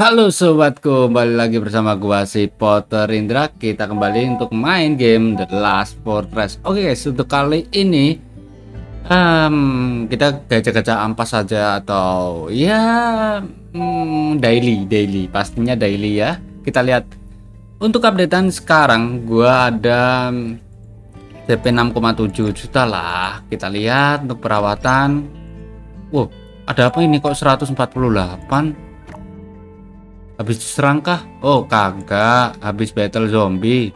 Halo sobatku, kembali lagi bersama gua si Potter Indra. Kita kembali untuk main game The Last Fortress. Oke guys, untuk kali ini um, kita gacha-gacha ampas saja atau ya um, daily, daily, pastinya daily ya. Kita lihat untuk updatean sekarang gua ada CP 6,7 juta lah. Kita lihat untuk perawatan. Wow, ada apa ini kok 148? Habis diserang kah? Oh kagak. Habis battle zombie.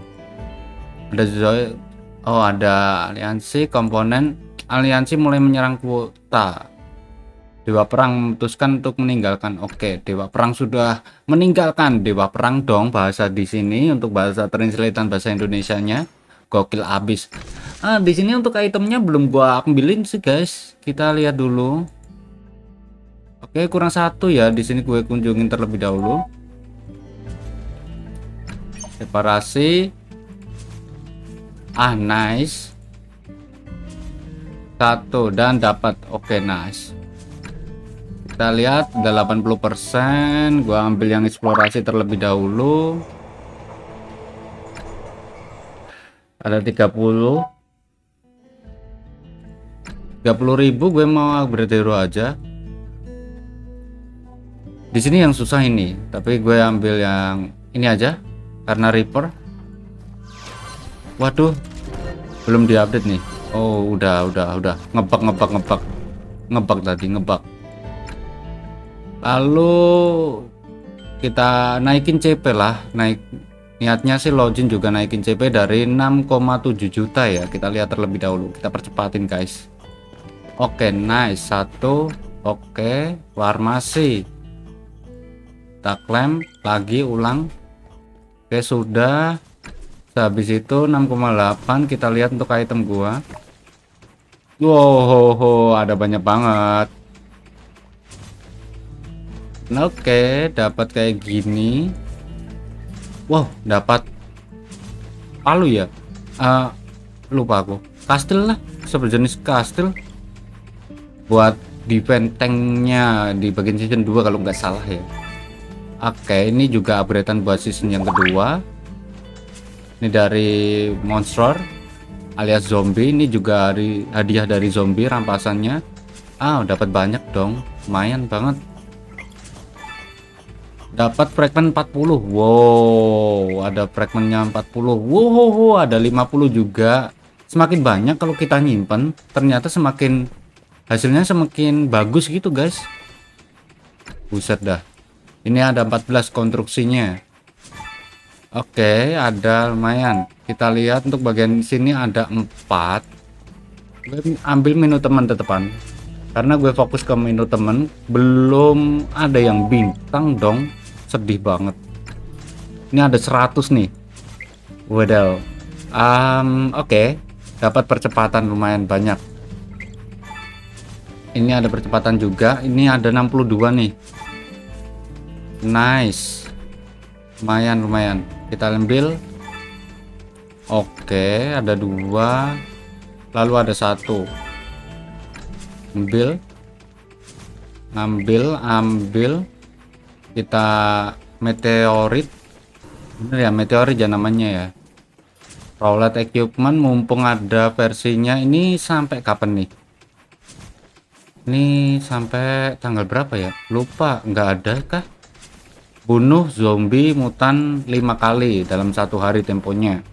Ada zoe oh ada aliansi komponen. Aliansi mulai menyerang kuota. Dewa perang memutuskan untuk meninggalkan. Oke dewa perang sudah meninggalkan. Dewa perang dong bahasa di sini untuk bahasa translatean bahasa Indonesia nya gokil abis. Ah di sini untuk itemnya belum gua ambilin sih guys. Kita lihat dulu Oke, kurang satu ya. Di sini gue kunjungin terlebih dahulu. Separasi. Ah, nice. Satu dan dapat. Oke, nice. Kita lihat udah 80%. Gua ambil yang eksplorasi terlebih dahulu. Ada 30. 30.000 gue mau upgrade hero aja di sini yang susah ini tapi gue ambil yang ini aja karena Reaper waduh belum diupdate nih. Oh udah udah udah. Ngebak ngebak ngebak ngebak tadi ngebak lalu kita naikin CP lah. Naik niatnya sih login juga naikin CP dari 6,7 juta ya. Kita lihat terlebih dahulu. Kita percepatin guys. Oke nice. Satu. Oke farmasi kita klaim lagi ulang. Oke sudah. Habis itu 6,8 kita lihat untuk item gua. Wow ada banyak banget. Oke dapat kayak gini. Wow dapat palu ya? Uh, lupa aku. Kastil lah sejenis kastil. Buat defense tanknya di bagian season 2 kalau nggak salah ya Oke, ini juga upgradean buat season yang kedua. Ini dari monster alias zombie. Ini juga dari hadiah dari zombie rampasannya. Ah, dapat banyak dong. Lumayan banget. Dapat fragment 40. Wow, ada fragmentnya 40. Wow, ada 50 juga. Semakin banyak kalau kita nyimpen, ternyata semakin hasilnya semakin bagus gitu, guys. Buset dah ini ada 14 konstruksinya. Oke ada lumayan. Kita lihat untuk bagian sini ada 4 gue ambil menu teman tetepan karena gue fokus ke menu teman belum ada yang bintang dong. Sedih banget. Ini ada 100 nih. Wadaw um, oke. Okay. dapat percepatan lumayan banyak. Ini ada percepatan juga. Ini ada 62 nih nice. Lumayan lumayan. Kita ambil. Oke ada dua. Lalu ada satu. Ambil. Ambil ambil. Kita meteorit. Bener ya meteorit ya namanya ya. Rowlet equipment mumpung ada versinya. Ini sampai kapan nih? Ini sampai tanggal berapa ya? Lupa nggak ada kah bunuh zombie mutan lima kali dalam satu hari temponya.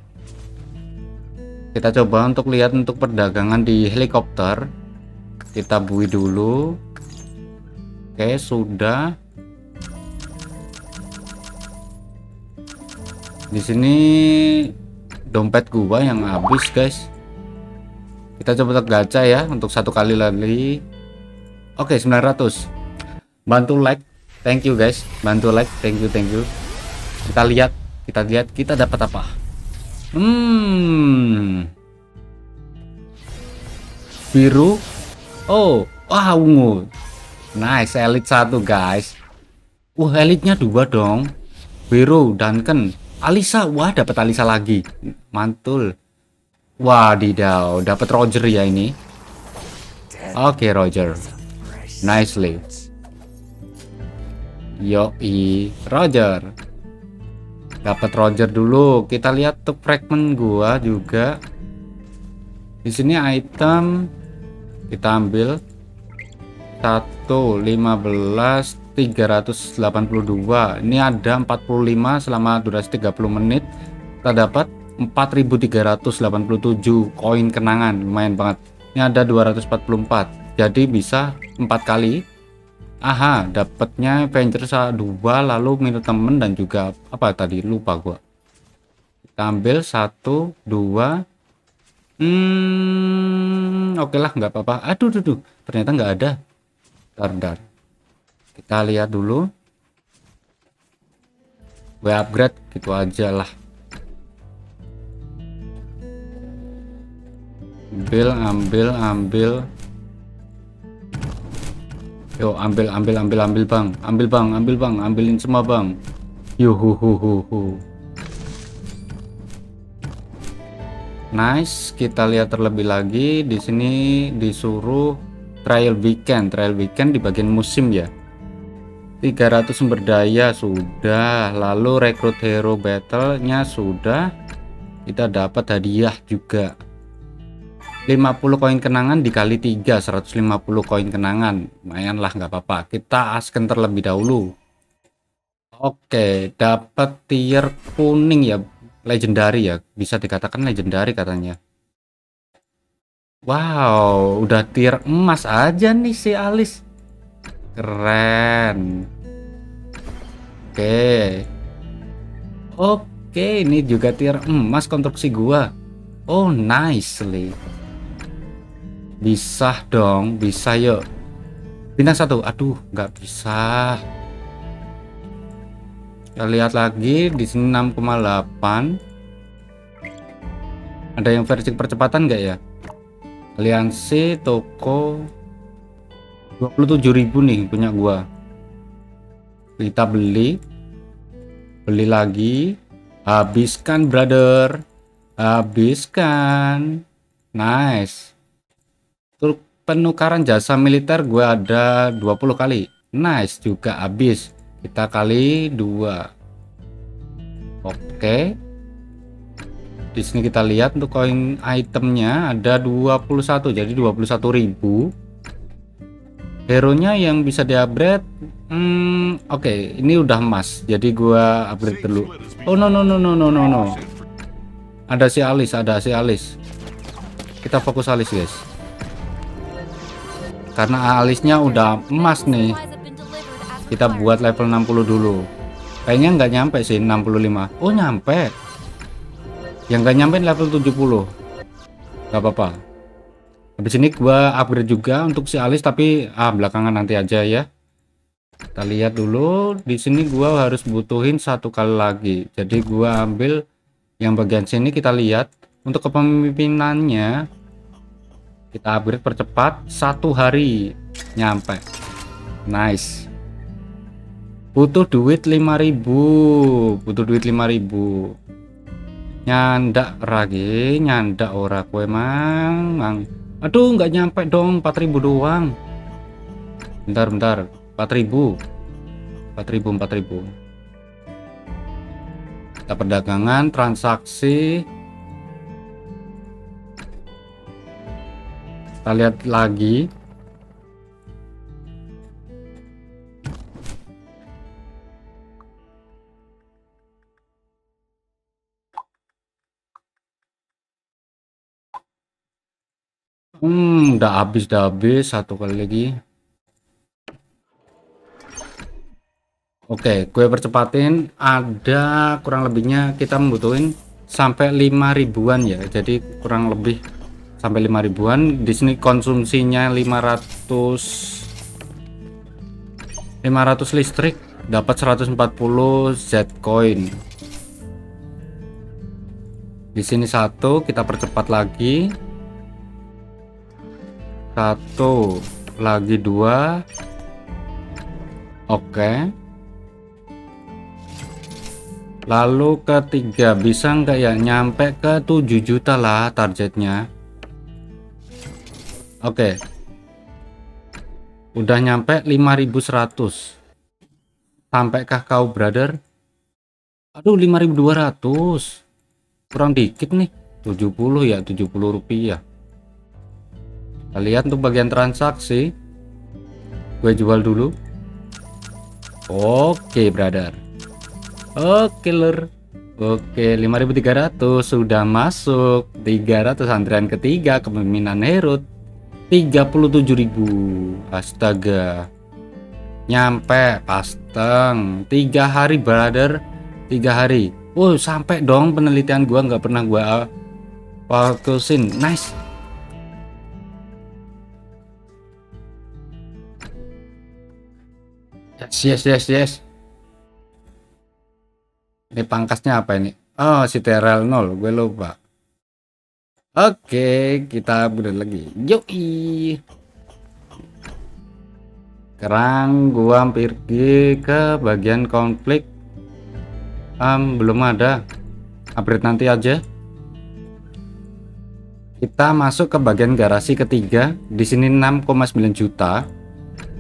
Kita coba untuk lihat untuk perdagangan di helikopter. Kita bui dulu. Oke sudah. Di sini dompet gua yang habis guys. Kita coba gacha ya untuk satu kali lagi. Oke 900 bantu like thank you guys. Bantu like. Thank you thank you. Kita lihat kita lihat kita dapat apa? Hmm. Biru. Oh wah ungu. Nice elite satu guys. Wah elitnya dua dong. Biru Duncan Alisa wah dapat Alisa lagi. Mantul. Wah didau dapat Roger ya ini. Oke okay, Roger. Nicely Yoi, Roger. Dapat Roger dulu. Kita lihat tuh fragment gua juga. Di sini item kita ambil 1 15 382. Ini ada 45 selama durasi 30 menit. Kita dapat 4387 koin kenangan. Lumayan banget. Ini ada 244. Jadi bisa empat kali aha dapatnya Avengers 2 lalu minta temen dan juga apa tadi lupa gua. Kita ambil satu dua. Hmm oke okay lah nggak apa-apa. Aduh duh, duh. ternyata nggak ada. Dar dar kita lihat dulu. Gue upgrade gitu aja lah. Ambil ambil ambil Yo ambil ambil ambil ambil bang, ambil bang, ambil bang, ambilin semua bang. Yuhuhuhuhu. Nice, kita lihat terlebih lagi di sini disuruh trial weekend, trial weekend di bagian musim ya. 300 sumber daya sudah, lalu rekrut hero battle-nya sudah. Kita dapat hadiah juga. 50 koin kenangan dikali 3 150 koin kenangan. Lumayan lah nggak apa-apa. Kita asken terlebih dahulu. Oke dapat tier kuning ya. Legendary ya. Bisa dikatakan legendary katanya. Wow udah tier emas aja nih si Alis. Keren. Oke. Oke ini juga tier emas konstruksi gua. Oh nicely bisa dong, bisa yuk. Bintang satu, aduh, nggak bisa. Kita lihat lagi di sini 6,8. Ada yang versi percepatan nggak ya? Aliansi toko 27.000 nih punya gua. Kita beli. Beli lagi. Habiskan, brother. Habiskan. Nice penukaran jasa militer gue ada 20 kali. Nice juga habis. Kita kali dua. Oke. Di sini kita lihat untuk koin itemnya ada 21 jadi 21.000 hero nya yang bisa di upgrade hmm, oke okay, ini udah emas jadi gua upgrade dulu. Oh no no no no no no no. Ada si Alis ada si Alis. Kita fokus Alis guys karena alisnya udah emas nih. Kita buat level 60 dulu. Kayaknya nggak nyampe sih 65 oh nyampe. Yang nggak nyampe level 70 nggak apa-apa. Habis ini gua upgrade juga untuk si alis tapi ah belakangan nanti aja ya. Kita lihat dulu. Di sini gua harus butuhin satu kali lagi. Jadi gua ambil yang bagian sini kita lihat. Untuk kepemimpinannya kita upgrade percepat satu hari nyampe. Nice. Butuh duit 5000 butuh duit 5000 nyandak lagi nyandak ora kue mang. Mang. Aduh nggak nyampe dong 4000 doang. Bentar bentar. 4000 4000 4000 kita perdagangan transaksi kita lihat lagi Hmm, udah habis, udah habis satu kali lagi. Oke, gue percepatin. Ada kurang lebihnya kita membutuhin sampai 5 ribuan ya. Jadi kurang lebih sampai 5 ribuan. Di sini konsumsinya 500 500 listrik dapat 140 Z coin. Di sini satu kita percepat lagi. Satu lagi dua. Oke. Lalu ketiga bisa nggak ya nyampe ke 7 juta lah targetnya Oke. Udah nyampe 5100. Sampaikah kau brother? Aduh 5200 kurang dikit nih. 70 ya 70 rupiah. Kita lihat untuk bagian transaksi. Gue jual dulu. Oke brother. Oke lur oke 5300 sudah masuk. 300 antrian ketiga kepemimpinan Herut 37.000 astaga. Nyampe pasteng. Tiga hari brother. Tiga hari. Wow sampai dong penelitian gua nggak pernah gua fokusin nice. Yes yes yes yes. Ini pangkasnya apa ini? Oh si Terrell 0 gue lupa oke kita bener lagi. Yoi. Sekarang gua pergi ke bagian konflik. Um, belum ada. Upgrade nanti aja. Kita masuk ke bagian garasi ketiga. Di sini 6,9 juta.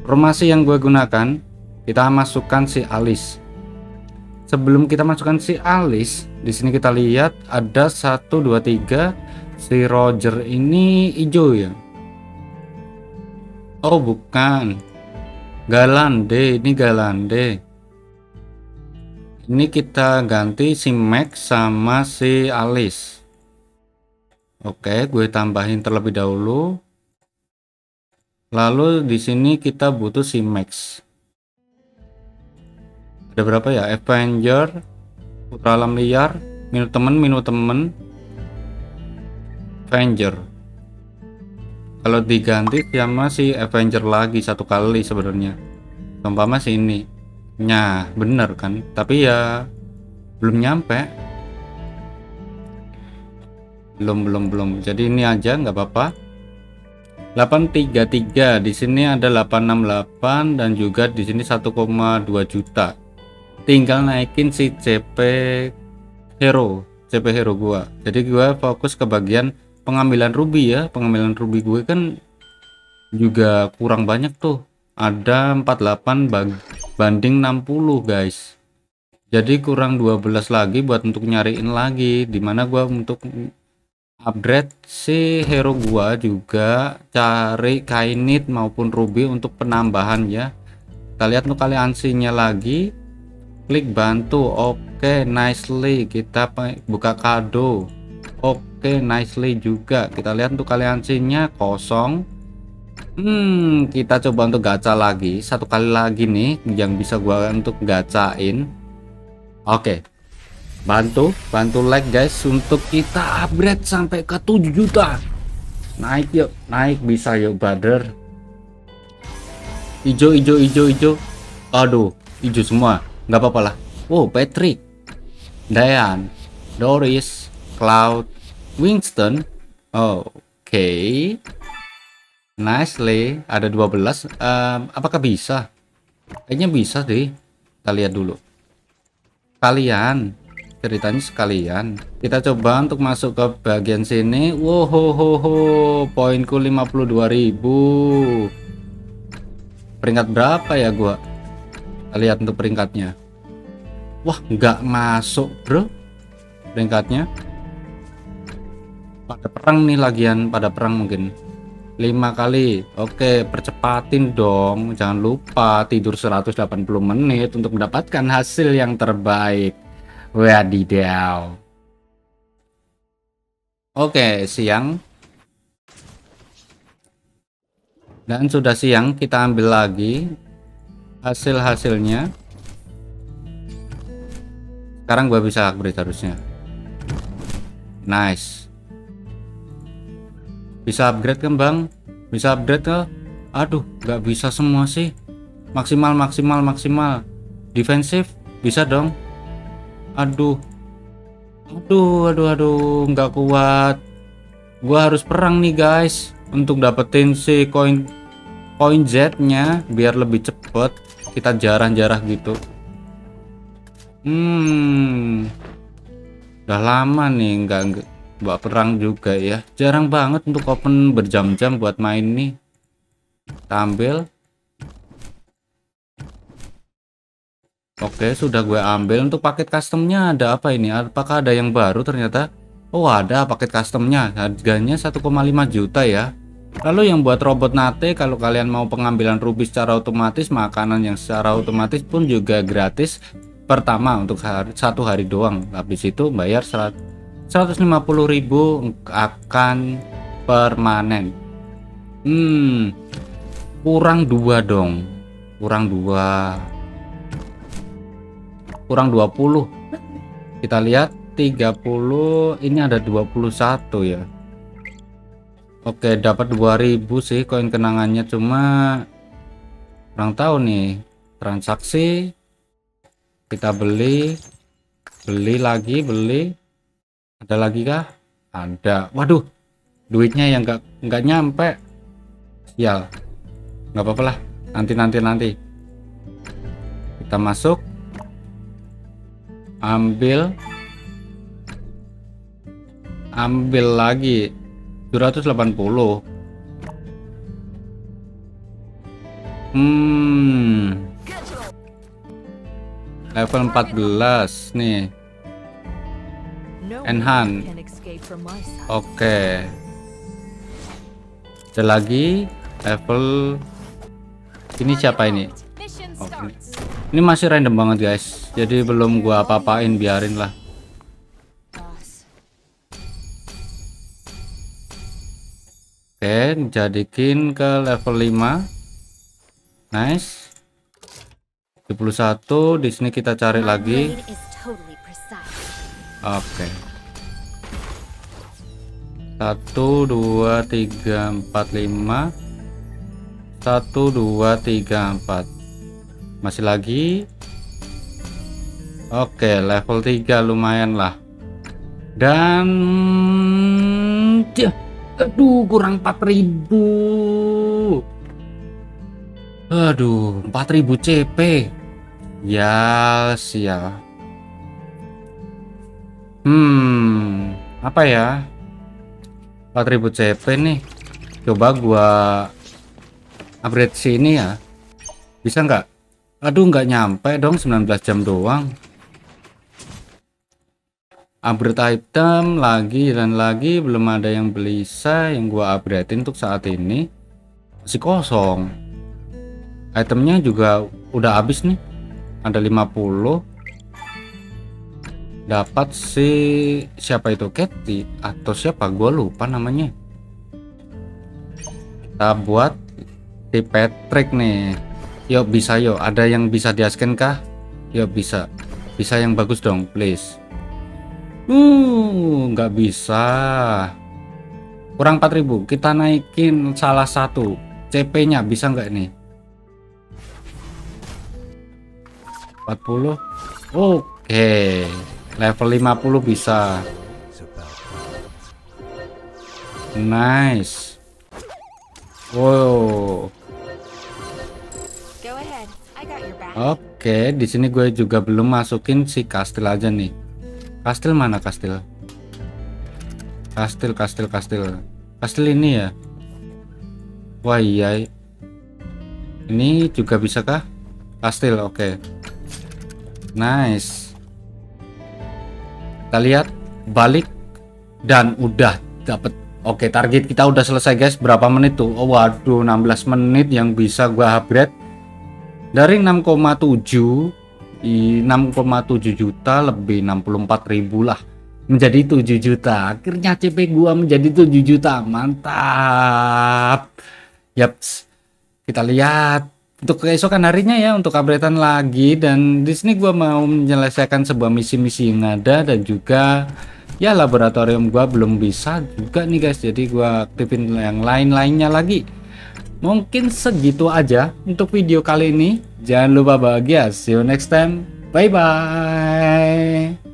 Formasi yang gue gunakan kita masukkan si Alice sebelum kita masukkan si Alice di sini kita lihat ada 1 2 3 si Roger ini hijau ya? Oh bukan. Galande ini Galande. Ini kita ganti si Max sama si Alice. Oke gue tambahin terlebih dahulu. Lalu di sini kita butuh si Max. Ada berapa ya? Avenger Putra Alam Liar minum temen minum temen Avenger. Kalau diganti sama si Avenger lagi satu kali sebenarnya. Umpama si ini. Nya bener kan? Tapi ya belum nyampe. Belum belum belum. Jadi ini aja nggak apa-apa. 833 di sini ada 868 dan juga di sini 1,2 juta. Tinggal naikin si CP hero CP hero gua. Jadi gua fokus ke bagian pengambilan ruby ya. Pengambilan ruby gue kan juga kurang banyak tuh. Ada 48 banding 60 guys. Jadi kurang 12 lagi buat untuk nyariin lagi. Di mana gua untuk upgrade si hero gua juga cari kainit maupun ruby untuk penambahan ya. Kita lihat untuk aliansinya lagi. Klik bantu. Oke okay, nicely. Kita buka kado oke nicely juga kita lihat untuk aliansinya kosong Hmm, kita coba untuk gacha lagi. Satu kali lagi nih yang bisa gua untuk gacain. Oke. Bantu, bantu like guys untuk kita upgrade sampai ke 7 juta. Naik yuk, naik bisa yuk brother. Ijo, ijo, ijo, ijo. Aduh, ijo semua. nggak apa-apa lah. Oh, Patrick. Diane, Doris, Cloud, Winston. Oh, Oke. Okay. Nicely, ada 12. Um, apakah bisa? Kayaknya bisa deh. Kita lihat dulu. Kalian, ceritanya sekalian. Kita coba untuk masuk ke bagian sini. Wow, ho, ho, ho. poinku 52.000. Peringkat berapa ya gua? Kita lihat untuk peringkatnya. Wah, nggak masuk, bro. Peringkatnya. Pada perang nih lagian, pada perang mungkin lima kali. Oke percepatin dong jangan lupa tidur 180 menit untuk mendapatkan hasil yang terbaik. Wadidaw. Oke siang. Dan sudah siang kita ambil lagi hasil-hasilnya. Sekarang gua bisa upgrade harusnya. Nice bisa upgrade kan bang bisa upgrade ke aduh nggak bisa semua sih. Maksimal maksimal maksimal. Defensif bisa dong. Aduh. Aduh aduh aduh nggak kuat. Gua harus perang nih guys untuk dapetin si koin koin Z nya biar lebih cepet. Kita jarah-jarah gitu. Hmm. Udah lama nih nggak buat perang juga ya jarang banget untuk open berjam-jam buat main nih tampil Oke, sudah gue ambil untuk paket customnya ada apa ini? Apakah ada yang baru ternyata? Oh ada paket customnya, harganya 1,5 juta ya. Lalu yang buat robot nate, kalau kalian mau pengambilan ruby secara otomatis, makanan yang secara otomatis pun juga gratis. Pertama untuk hari, satu hari doang, habis itu bayar 150.000 akan permanen. Hmm, kurang dua dong, kurang dua. Kurang 20 kita lihat 30 ini ada 21 ya. Oke dapat 2000 sih koin kenangannya cuma kurang tahu nih. Transaksi kita beli beli lagi beli ada lagi kah? Ada. Waduh duitnya yang enggak enggak nyampe. Sial. Nggak apa-apa lah. Nanti nanti nanti. Kita masuk. Ambil. Ambil lagi. 280 hmm. Level 14 nih enhance oke. Okay. ada lagi level ini siapa ini? Okay. ini masih random banget guys. Jadi belum gua apa-apain biarin lah. Oke jadikin ke level 5 nice. 71 di sini kita cari lagi. Oke satu dua tiga empat lima. Satu dua tiga empat. Masih lagi? Oke level 3 lumayan lah. Dan aduh kurang 4000 aduh 4000 CP ya sial. Hmm apa ya 4000 CP nih. Coba gua upgrade sini ya. Bisa nggak? Aduh nggak nyampe dong 19 jam doang. Upgrade item lagi dan lagi. Belum ada yang bisa yang gua upgrade untuk saat ini. Masih kosong. Itemnya juga udah habis nih. Ada 50 dapat si siapa itu Katy atau siapa gua lupa namanya kita buat si Patrick nih yuk bisa yuk ada yang bisa diasken kah yuk bisa bisa yang bagus dong please Uh, nggak bisa. Kurang 4000. Kita naikin salah satu. CP-nya bisa nggak nih? 40. Oke. Level 50 bisa. Nice. Wow. Oke, di sini gue juga belum masukin si kastil aja nih. Kastil mana kastil? Kastil, kastil, kastil. Kastil ini ya. Wah iya. Ini juga bisa kah? Kastil, oke. Okay. Nice. Kita lihat balik dan udah dapat. Oke, target kita udah selesai guys. Berapa menit tuh? Oh, waduh, 16 menit yang bisa gua upgrade. Dari 6,7 6,7 juta lebih 64 ribu lah. Menjadi 7 juta. Akhirnya CP gua menjadi 7 juta. Mantap. Yaps. Kita lihat untuk keesokan harinya ya untuk updatean lagi dan di sini gua mau menyelesaikan sebuah misi-misi yang ada dan juga ya laboratorium gua belum bisa juga nih guys jadi gua aktifin yang lain-lainnya lagi Mungkin segitu aja untuk video kali ini. Jangan lupa bahagia. See you next time. Bye bye.